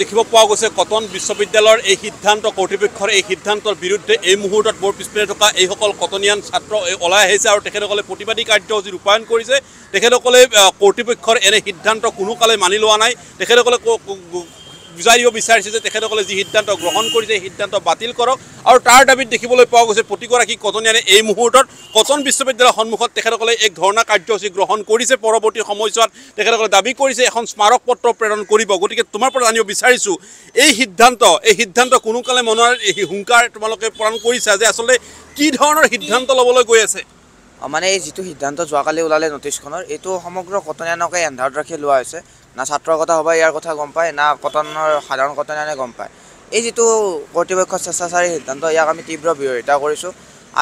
দেখিব পোৱা গৈছে কটন বিশ্ববিদ্যালয়ৰ এই সিদ্ধান্ত কৰ্তৃপক্ষৰ এই সিদ্ধান্তৰ বিৰুদ্ধে এই মুহূৰ্তত মোৰ পিছপিনে থকা এইসকল কটনিয়ান ছাত্ৰ ওলাই আহিছে আৰু তেখেতসকলে প্ৰতিবাদী কাৰ্যসূচী ৰূপায়ণ কৰিছে। তেখেতসকলে কৰ্তৃপক্ষৰ এনে সিদ্ধান্ত কোনো কালে মানি লোৱা নাই। তেখেতসকলে বুজাই দিব বিচাৰিছে যে তেখেতসকলে যি সিদ্ধান্ত গ্ৰহণ কৰিছে সেই সিদ্ধান্ত বাতিল কৰক। আৰু তাৰ দাবীত দেখিবলৈ পোৱা গৈছে প্ৰতিগৰাকী কটনিয়ানে এই মুহূৰ্তত কটন বিশ্ববিদ্যালয়ৰ সন্মুখত তেখেতসকলে এক ধৰ্ণা কাৰ্যসূচী গ্ৰহণ কৰিছে। পৰৱৰ্তী সময়ছোৱাত তেখেতসকলে দাবী কৰিছে এখন স্মাৰক পত্ৰ প্ৰেৰণ কৰিব। গতিকে তোমাৰ পৰা জানিব বিচাৰিছোঁ এই সিদ্ধান্ত এই সিদ্ধান্ত কোনোকালে মনৰ এই হুংকাৰ তোমালোকে প্ৰদান কৰিছা যে আচলতে কি ধৰণৰ সিদ্ধান্ত ল'বলৈ গৈ আছে? মানে এই যিটো সিদ্ধান্ত যোৱাকালি ওলালে নটিছখনৰ এইটো সমগ্ৰ কটনীয়ানকে এন্ধাৰত ৰাখি লোৱা হৈছে। না ছাত্ৰৰ কথা সবাই ইয়াৰ কথা গম পায় না কটনৰ সাধাৰণ কটনীয়ানে গম পায়। এই যিটো কৰ্তৃপক্ষৰ স্বেচ্ছাচাৰী সিদ্ধান্ত ইয়াক আমি তীব্ৰ বিৰোধিতা কৰিছোঁ।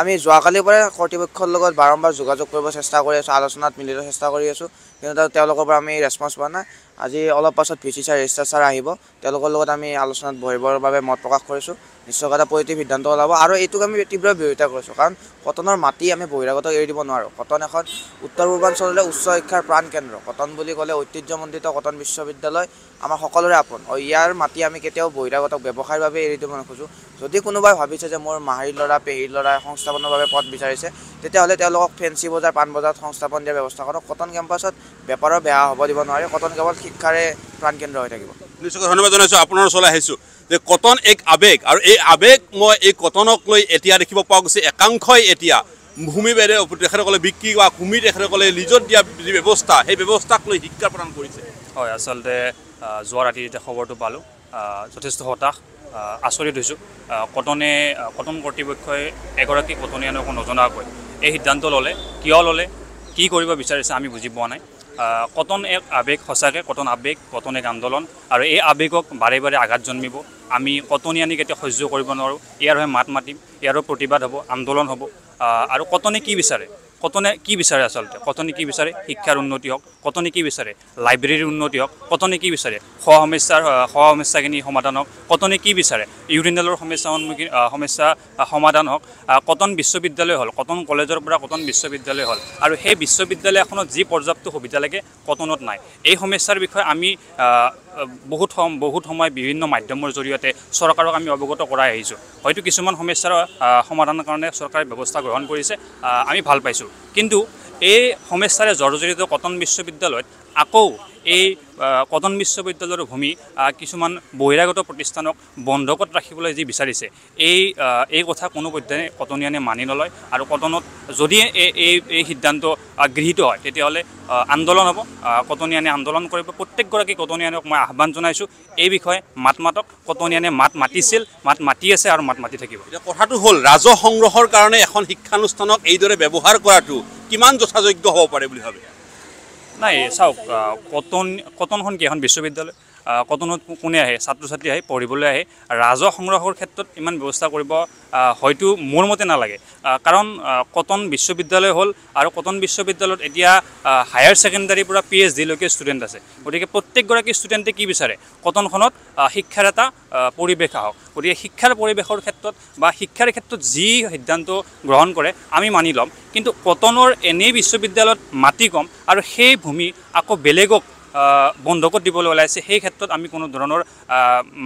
আমি যোৱাকালিৰ পৰাই কৰ্তৃপক্ষৰ লগত বাৰম্বাৰ যোগাযোগ কৰিব চেষ্টা কৰি আছোঁ আলোচনাত মিলিব চেষ্টা কৰি আছোঁ। কিন্তু তেওঁলোকৰ পৰা আমি ৰেচপন্স পোৱা নাই। আজি অলপ পাছত V C sir registrar sir আহিব। তেওঁলোকৰ লগত আমি আলোচনাত বহিবৰ বাবে মত প্ৰকাশ কৰিছোঁ। নিশ্চয় এটা পজিটিভ সিদ্ধান্ত ওলাব। আৰু এইটোক আমি তীব্ৰ বিৰোধিতা কৰিছোঁ। কাৰণ কটনৰ মাটি আমি বহিৰাগতক এৰি দিব নোৱাৰোঁ। কটন এখন উত্তৰ পূৰ্বাঞ্চললৈ উচ্চ শিক্ষাৰ প্ৰাণ কেন্দ্ৰ। কটন বুলি ক'লে ঐতিহ্যমণ্ডিত কটন বিশ্ববিদ্যালয় আমাৰ সকলোৰে আপোন। আৰু ইয়াৰ মাটি আমি কেতিয়াও বহিৰাগতক ব্যৱসায়ৰ বাবে এৰি দিব নোখোজোঁ। যদি কোনোবাই ভাবিছে যে মোৰ মাহীৰ ল'ৰা পেহীৰ ল'ৰাই সংস্থাপনৰ বাবে পথ বিচাৰিছে তেতিয়াহ'লে তেওঁলোকক ফেঞ্চি বজাৰ পাণ বজাৰত সংস্থাপন দিয়াৰ ব্যৱস্থা কৰক। কটন কেম্পাছত বেপাৰৰ বেয়া হ'ব দিব নোৱাৰে কটন কেৱল শিক্ষাৰে প্ৰাণকেন্দ্ৰ হৈ থাকিব। নিশ্চয়কৈ ধন্যবাদ জনাইছোঁ আপোনাৰ ওচৰলৈ আহিছোঁ। যে কটন এক আৱেগ আৰু এই আৱেগ মই এই কটনক লৈ এতিয়া দেখিব পোৱা গৈছে একাংশই এতিয়া ভূমি বেদে তেখেতসকলে বিক্ৰী কৰা ভূমি তেখেতসকলে লিজত দিয়া যি ব্যৱস্থা সেই ব্যৱস্থাক লৈ শিক্ষা প্ৰদান কৰিছে। হয় আচলতে যোৱা ৰাতি যেতিয়া খবৰটো পালোঁ যথেষ্ট হতাশ আচৰিত হৈছোঁ। কটনে কটন কৰ্তৃপক্ষই এগৰাকী কটনীয়ানকো নজনাকৈ এই সিদ্ধান্ত ল'লে কিয় ল'লে কি কৰিব বিচাৰিছে আমি বুজি পোৱা নাই। কটন এক আৱেগ সঁচাকৈ কটন আৱেগ কটন এক আন্দোলন আৰু এই আৱেগক বাৰে বাৰে আঘাত জন্মিব। আমি কটনীয়ানি কেতিয়া সহ্য কৰিব নোৱাৰোঁ ইয়াৰ হৈ মাত মাতিম ইয়াৰো প্ৰতিবাদ হ'ব আন্দোলন হ'ব। আৰু কটনে কি বিচাৰে? কটনে কি বিচাৰে আচলতে? কটনে কি বিচাৰে? শিক্ষাৰ উন্নতি হওক কটনে কি বিচাৰে? লাইব্ৰেৰীৰ উন্নতি হওক কটনে কি বিচাৰে? সহ সমস্যাৰ সহ সমস্যাখিনি সমাধান হওক কটনে কি বিচাৰে? ইউৰিনেলৰ সমস্যা সন্মুখীন সমস্যা সমাধান হওক কটন বিশ্ববিদ্যালয় হ'ল কটন কলেজৰ পৰা কটন বিশ্ববিদ্যালয় হ'ল আৰু সেই বিশ্ববিদ্যালয় এখনত যি পৰ্যাপ্ত সুবিধা লাগে কটনত নাই। এই সমস্যাৰ বিষয়ে আমি বহুত সম বহুত সময় বিভিন্ন মাধ্যমৰ জৰিয়তে চৰকাৰক আমি অৱগত কৰাই আহিছোঁ। হয়তো কিছুমান সমস্যাৰ সমাধানৰ কাৰণে চৰকাৰে ব্যৱস্থা গ্ৰহণ কৰিছে আমি ভাল পাইছোঁ। কিন্তু এই সমস্যাৰে জৰ্জৰিত কটন বিশ্ববিদ্যালয়ত আকৌ এই কটন বিশ্ববিদ্যালয়ৰ ভূমি কিছুমান বহিৰাগত প্ৰতিষ্ঠানক বন্ধকত ৰাখিবলৈ যি বিচাৰিছে এই এই কথা কোনো পধ্যে কটনীয়ানে মানি নলয়। আৰু কটনত যদি এই এই সিদ্ধান্ত গৃহীত হয় তেতিয়াহ'লে আন্দোলন হ'ব। কটনীয়ানে আন্দোলন কৰিব। প্ৰত্যেকগৰাকী কটনীয়ানক মই আহ্বান জনাইছোঁ এই বিষয়ে মাত মাতক। কটনীয়ানে মাত মাতিছিল মাত মাতি আছে আৰু মাত মাতি থাকিব। এতিয়া কথাটো হ'ল ৰাজহ সংগ্ৰহৰ কাৰণে এখন শিক্ষানুষ্ঠানক এইদৰে ব্যৱহাৰ কৰাটো কিমান যথাযোগ্য হ'ব পাৰে বুলি ভাবে? নাই চাওক কটন কটনখন কি এখন বিশ্ববিদ্যালয়? কটনত কোনে আহে ছাত্ৰ ছাত্ৰী আহে পঢ়িবলৈ আহে। ৰাজহ সংগ্ৰহৰ ক্ষেত্ৰত ইমান ব্যৱস্থা কৰিব হয়তো মোৰ মতে নালাগে। কাৰণ কটন বিশ্ববিদ্যালয় হ'ল আৰু কটন বিশ্ববিদ্যালয়ত এতিয়া হায়াৰ ছেকেণ্ডাৰীৰ পৰা পি এইচ ডিলৈকে ষ্টুডেণ্ট আছে। গতিকে প্ৰত্যেকগৰাকী ষ্টুডেণ্টে কি বিচাৰে? কটনখনত শিক্ষাৰ এটা পৰিৱেশ আহক। গতিকে শিক্ষাৰ পৰিৱেশৰ ক্ষেত্ৰত বা শিক্ষাৰ ক্ষেত্ৰত যি সিদ্ধান্ত গ্ৰহণ কৰে আমি মানি ল'ম। কিন্তু কটনৰ এনেই বিশ্ববিদ্যালয়ত মাটি কম আৰু সেই ভূমি আকৌ বেলেগক বন্ধকত দিবলৈ ওলাইছে সেই ক্ষেত্ৰত আমি কোনো ধৰণৰ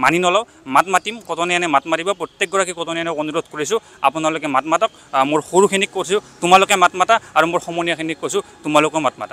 মানি নলওঁ। মাত মাতিম কটনীয়ানে মাত মাতিব প্ৰত্যেকগৰাকী কটনীয়ানক অনুৰোধ কৰিছোঁ আপোনালোকে মাত মাতক। মোৰ সৰুখিনিক কৈছোঁ তোমালোকে মাত মাতা আৰু মোৰ সমনীয়াখিনিক কৈছোঁ তোমালোকেও মাত মাতা।